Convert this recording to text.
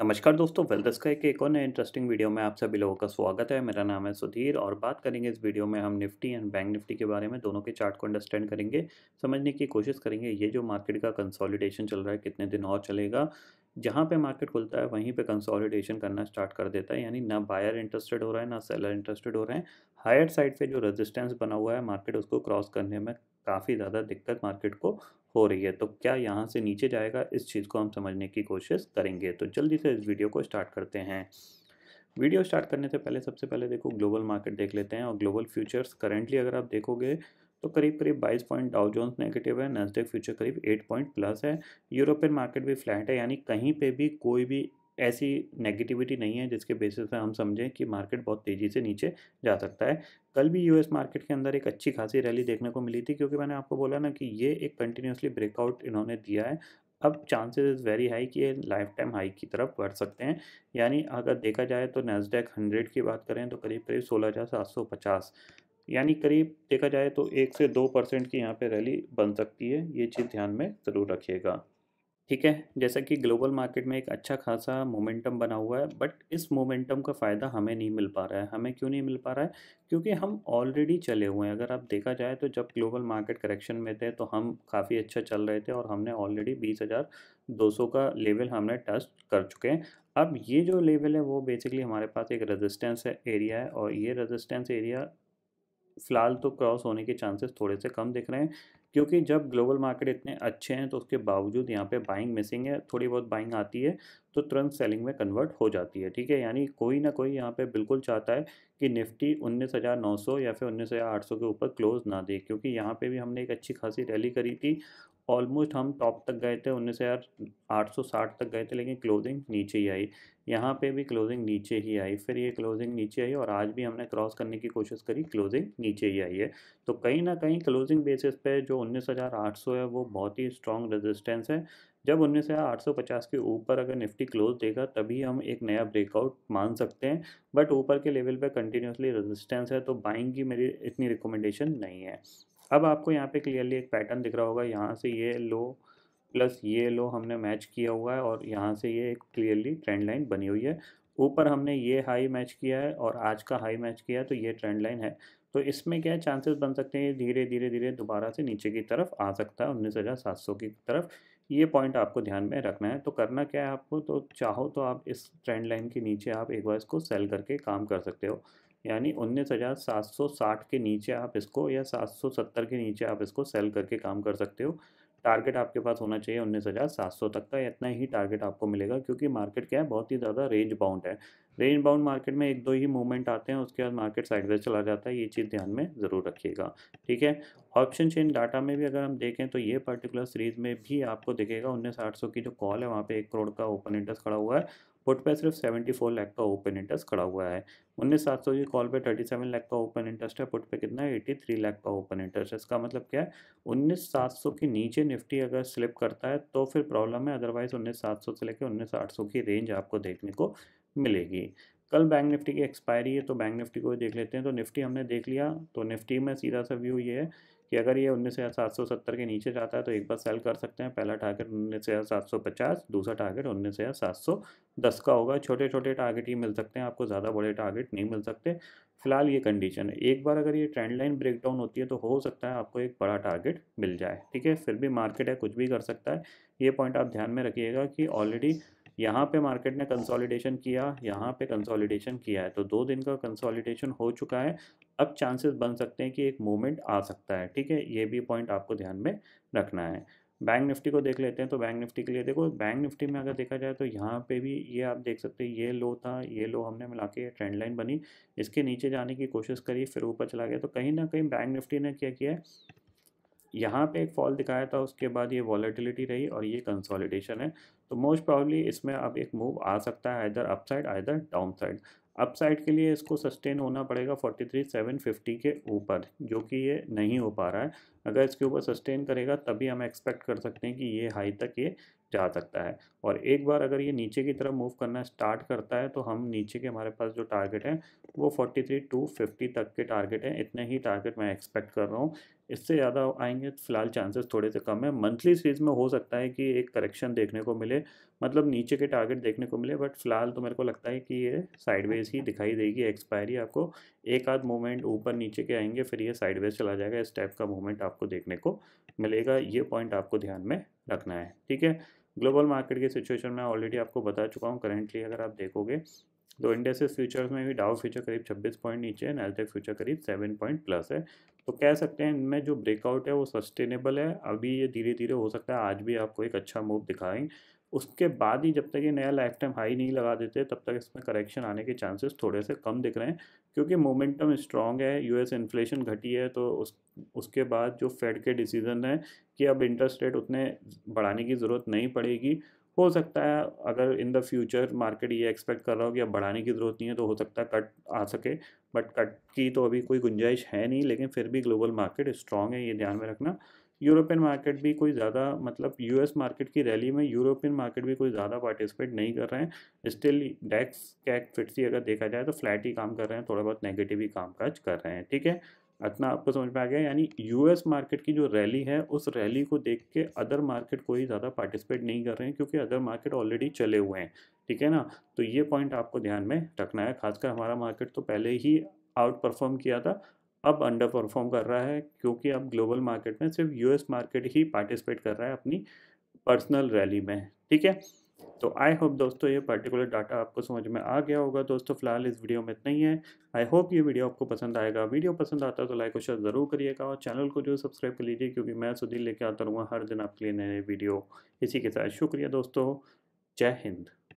नमस्कार दोस्तों वेल्थ का एक एक और नए इंटरेस्टिंग वीडियो में आप सभी लोगों का स्वागत है। मेरा नाम है सुधीर और बात करेंगे इस वीडियो में हम निफ्टी एंड बैंक निफ्टी के बारे में। दोनों के चार्ट को अंडरस्टैंड करेंगे, समझने की कोशिश करेंगे ये जो मार्केट का कंसोलिडेशन चल रहा है, कितने दिन और चलेगा। जहाँ पे मार्केट खुलता है, वहीं पे कंसोलिडेशन करना स्टार्ट कर देता है। यानी ना बायर इंटरेस्टेड हो रहा है, ना सेलर इंटरेस्टेड हो रहे हैं। हायर साइड पे जो रेजिस्टेंस बना हुआ है मार्केट उसको क्रॉस करने में काफ़ी ज़्यादा दिक्कत मार्केट को हो रही है। तो क्या यहाँ से नीचे जाएगा, इस चीज़ को हम समझने की कोशिश करेंगे। तो जल्दी से इस वीडियो को स्टार्ट करते हैं। वीडियो स्टार्ट करने से पहले, सबसे पहले देखो ग्लोबल मार्केट देख लेते हैं। और ग्लोबल फ्यूचर्स करेंटली अगर आप देखोगे तो करीब करीब 22 पॉइंट डाउ जोन्स नेगेटिव है नेस्डेक फ्यूचर करीब 8 पॉइंट प्लस है। यूरोपियन मार्केट भी फ्लैट है, यानी कहीं पे भी कोई भी ऐसी नेगेटिविटी नहीं है जिसके बेसिस पे हम समझें कि मार्केट बहुत तेज़ी से नीचे जा सकता है। कल भी यूएस मार्केट के अंदर एक अच्छी खासी रैली देखने को मिली थी, क्योंकि मैंने आपको बोला ना कि ये एक कंटिन्यूसली ब्रेकआउट इन्होंने दिया है। अब चांसेस इज़ वेरी हाई कि ये लाइफ टाइम हाई की तरफ़ बढ़ सकते हैं। यानी अगर देखा जाए तो नेस्डेक हंड्रेड की बात करें तो करीब करीब सोलह हज़ार सात सौ पचास यानी करीब देखा जाए तो एक से दो परसेंट की यहाँ पे रैली बन सकती है, ये चीज़ ध्यान में ज़रूर रखिएगा। ठीक है, जैसा कि ग्लोबल मार्केट में एक अच्छा खासा मोमेंटम बना हुआ है, बट इस मोमेंटम का फ़ायदा हमें नहीं मिल पा रहा है। हमें क्यों नहीं मिल पा रहा है? क्योंकि हम ऑलरेडी चले हुए हैं। अगर आप देखा जाए तो जब ग्लोबल मार्केट करेक्शन में थे तो हम काफ़ी अच्छा चल रहे थे और हमने ऑलरेडी बीस हज़ार दो सौ का लेवल हमने टच कर चुके हैं। अब ये जो लेवल है, वो बेसिकली हमारे पास एक रेजिस्टेंस एरिया है और ये रेजिस्टेंस एरिया फ़िलहाल तो क्रॉस होने के चांसेस थोड़े से कम दिख रहे हैं, क्योंकि जब ग्लोबल मार्केट इतने अच्छे हैं तो उसके बावजूद यहाँ पे बाइंग मिसिंग है, थोड़ी बहुत बाइंग आती है तो तुरंत सेलिंग में कन्वर्ट हो जाती है, ठीक है? यानी कोई ना कोई यहाँ पे बिल्कुल चाहता है कि निफ्टी उन्नीस हज़ार नौ सौ या फिर उन्नीस हज़ार आठ सौ के ऊपर क्लोज ना दे, क्योंकि यहाँ पे भी हमने एक अच्छी खासी रैली करी थी ऑलमोस्ट हम टॉप तक गए थे, उन्नीस हज़ार आठ सौ साठ तक गए थे, लेकिन क्लोजिंग नीचे ही आई। यहाँ पे भी क्लोजिंग नीचे ही आई। फिर ये क्लोजिंग नीचे आई और आज भी हमने क्रॉस करने की कोशिश करी क्लोजिंग नीचे ही आई है। तो कहीं ना कहीं क्लोजिंग बेसिस पे जो उन्नीस हज़ार आठ सौ है, वो बहुत ही स्ट्रॉन्ग रेजिस्टेंस है। जब उन्नीस हज़ार आठ सौ पचास के ऊपर अगर निफ्टी क्लोज देगा, तभी हम एक नया ब्रेकआउट मान सकते हैं। बट ऊपर के लेवल पे कंटिन्यूसली रेजिस्टेंस है तो बाइंग की मेरी इतनी रिकमेंडेशन नहीं है। अब आपको यहाँ पे क्लियरली एक पैटर्न दिख रहा होगा, यहाँ से ये लो प्लस ये लो हमने मैच किया हुआ है और यहाँ से ये एक क्लियरली ट्रेंड लाइन बनी हुई है। ऊपर हमने ये हाई मैच किया है और आज का हाई मैच किया है तो ये ट्रेंड लाइन है। तो इसमें क्या चांसेस बन सकते हैं? धीरे धीरे धीरे दोबारा से नीचे की तरफ़ आ सकता है, उन्नीस हज़ार सात सौ की तरफ़। ये पॉइंट आपको ध्यान में रखना है। तो करना क्या है आपको? तो चाहो तो आप इस ट्रेंड लाइन के नीचे आप एक बार इसको सेल करके काम कर सकते हो। यानी उन्नीस हज़ार सात सौ साठ के नीचे आप इसको या सात सौ सत्तर के नीचे आप इसको सेल करके काम कर सकते हो। टारगेट आपके पास होना चाहिए उन्नीस हज़ार सात सौ तक का, इतना ही टारगेट आपको मिलेगा क्योंकि मार्केट क्या है, बहुत ही ज़्यादा रेंज बाउंड है। रेंज बाउंड मार्केट में एक दो ही मूवमेंट आते हैं, उसके बाद मार्केट साइडवेज चला जाता है, ये चीज़ ध्यान में ज़रूर रखिएगा, ठीक है? ऑप्शन चेन डाटा में भी अगर हम देखें तो ये पर्टिकुलर सीरीज़ में भी आपको दिखेगा, उन्नीस सौ की जो कॉल है, वहाँ पे एक करोड़ का ओपन इंटरेस्ट खड़ा हुआ है। पुट पे सिर्फ़ सेवेंटी फोर लाख का ओपन इंटरेस्ट खड़ा हुआ है। उन्नीस सात सौ की कॉल पे थर्टी सेवन लाख का ओपन इंटरेस्ट है पुट पे कितना है? एटी थ्री लाख का ओपन इंटरेस्ट है। इसका मतलब क्या है? उन्नीस सात सौ के नीचे निफ्टी अगर स्लिप करता है तो फिर प्रॉब्लम है अदरवाइज़ उन्नीस सात सौ से लेकर उन्नीस आठ सौ की रेंज आपको देखने को मिलेगी। कल बैंक निफ्टी की एक्सपायरी है तो बैंक निफ्टी को देख लेते हैं। तो निफ्टी हमने देख लिया तो निफ्टी में सीधा सा व्यू ये है कि अगर ये उन्नीस हज़ार सात सौ सत्तर के नीचे जाता है तो एक बार सेल कर सकते हैं। पहला टारगेट उन्नीस हज़ार सात सौ पचास, दूसरा टारगेट उन्नीस हज़ार सात सौ दस का होगा। छोटे छोटे टारगेट ही मिल सकते हैं, आपको ज़्यादा बड़े टारगेट नहीं मिल सकते। फ़िलहाल ये कंडीशन है। एक बार अगर ये ट्रेंड लाइन ब्रेक डाउन होती है तो हो सकता है आपको एक बड़ा टारगेट मिल जाए। ठीक है? फिर भी मार्केट है, कुछ भी कर सकता है। ये पॉइंट आप ध्यान में रखिएगा कि ऑलरेडी यहाँ पे मार्केट ने कंसोलिडेशन किया, यहाँ पे कंसोलिडेशन किया है। तो दो दिन का कंसोलिडेशन हो चुका है। अब चांसेस बन सकते हैं कि एक मूवमेंट आ सकता है, ठीक है? ये भी पॉइंट आपको ध्यान में रखना है। बैंक निफ्टी को देख लेते हैं। तो बैंक निफ्टी के लिए देखो बैंक निफ्टी में अगर देखा जाए तो यहाँ पे भी ये आप देख सकते हैं, ये लो था, ये लो हमने मिला के ट्रेंड लाइन बनी। इसके नीचे जाने की कोशिश करी, फिर ऊपर चला गया। तो कहीं ना कहीं बैंक निफ्टी ने क्या किया है? यहाँ पे एक फॉल दिखाया था, उसके बाद ये वॉलेटिलिटी रही और ये कंसोलिडेशन है। तो मोस्ट प्रॉब्ली इसमें अब एक मूव आ सकता है इधर अपसाइड इधर डाउन साइड अप साइड के लिए इसको सस्टेन होना पड़ेगा फोर्टी थ्री सेवन फिफ्टी के ऊपर, जो कि ये नहीं हो पा रहा है। अगर इसके ऊपर सस्टेन करेगा, तभी हम एक्सपेक्ट कर सकते हैं कि ये हाई तक ये जा सकता है। और एक बार अगर ये नीचे की तरफ़ मूव करना स्टार्ट करता है तो हम नीचे के हमारे पास जो टारगेट है, वो फोर्टी थ्री टू फिफ्टी तक के टारगेट हैं। इतने ही टारगेट मैं एक्सपेक्ट कर रहा हूँ। इससे ज़्यादा आएँगे, फ़िलहाल चांसेस थोड़े से कम है। मंथली सीरीज़ में हो सकता है कि एक करेक्शन देखने को मिले मतलब नीचे के टारगेट देखने को मिले बट फ़िलहाल तो मेरे को लगता है कि ये साइडवेज ही दिखाई देगी एक्सपायरी आपको। एक आध मूवमेंट ऊपर नीचे के आएँगे, फिर ये साइडवेज चला जाएगा, इस टाइप का मूवमेंट आपको देखने को मिलेगा, ये पॉइंट आपको ध्यान में रखना है, ठीक है? ग्लोबल मार्केट की सिचुएशन में ऑलरेडी आपको बता चुका हूँ करेंटली अगर आप देखोगे तो इंडेसिस फ्यूचर्स में भी डाउ फ्यूचर करीब 26 पॉइंट नीचे है नैसडेक फ्यूचर करीब 7 पॉइंट प्लस है। तो कह सकते हैं, इनमें जो ब्रेकआउट है वो सस्टेनेबल है, अभी ये धीरे धीरे हो सकता है, आज भी आपको एक अच्छा मूव दिखाएँ। उसके बाद ही जब तक ये नया लाइफ टाइम हाई नहीं लगा देते, तब तक इसमें करेक्शन आने के चांसेस थोड़े से कम दिख रहे हैं, क्योंकि मोमेंटम स्ट्रॉन्ग है यूएस इन्फ्लेशन घटी है तो उस, उसके बाद जो फेड के डिसीज़न है कि अब इंटरेस्ट रेट उतने बढ़ाने की ज़रूरत नहीं पड़ेगी, हो सकता है अगर इन द फ्यूचर मार्केट ये एक्सपेक्ट कर रहा हो कि अब बढ़ाने की ज़रूरत नहीं है तो हो सकता है कट आ सके बट कट की तो अभी कोई गुंजाइश है नहीं, लेकिन फिर भी ग्लोबल मार्केट स्ट्रॉन्ग है, ये ध्यान में रखना। यूरोपियन मार्केट भी कोई ज़्यादा मतलब यूएस मार्केट की रैली में यूरोपियन मार्केट भी कोई ज़्यादा पार्टिसिपेट नहीं कर रहे हैं। स्टिल डैक्स कैक फिटसी अगर देखा जाए तो फ्लैट ही काम कर रहे हैं, थोड़ा बहुत नेगेटिव ही काम काज कर रहे हैं, ठीक है? इतना आपको समझ में आ गया? यानी यूएस मार्केट की जो रैली है, उस रैली को देख के अदर मार्केट कोई ज़्यादा पार्टिसिपेट नहीं कर रहे हैं क्योंकि अदर मार्केट ऑलरेडी चले हुए हैं, ठीक है ना? तो ये पॉइंट आपको ध्यान में रखना है, खासकर हमारा मार्केट तो पहले ही आउट परफॉर्म किया था अब अंडर परफॉर्म कर रहा है, क्योंकि अब ग्लोबल मार्केट में सिर्फ़ यूएस मार्केट ही पार्टिसिपेट कर रहा है अपनी पर्सनल रैली में, ठीक है? तो आई होप दोस्तों ये पर्टिकुलर डाटा आपको समझ में आ गया होगा। दोस्तों, फ़िलहाल इस वीडियो में इतना ही है। आई होप ये वीडियो आपको पसंद आएगा। वीडियो पसंद आता है तो लाइक और शेयर ज़रूर करिएगा और चैनल को जो सब्सक्राइब कर लीजिए, क्योंकि मैं सुधीर लेके आता रहूँगा हर दिन आपके लिए नए वीडियो इसी के साथ शुक्रिया दोस्तों। जय हिंद।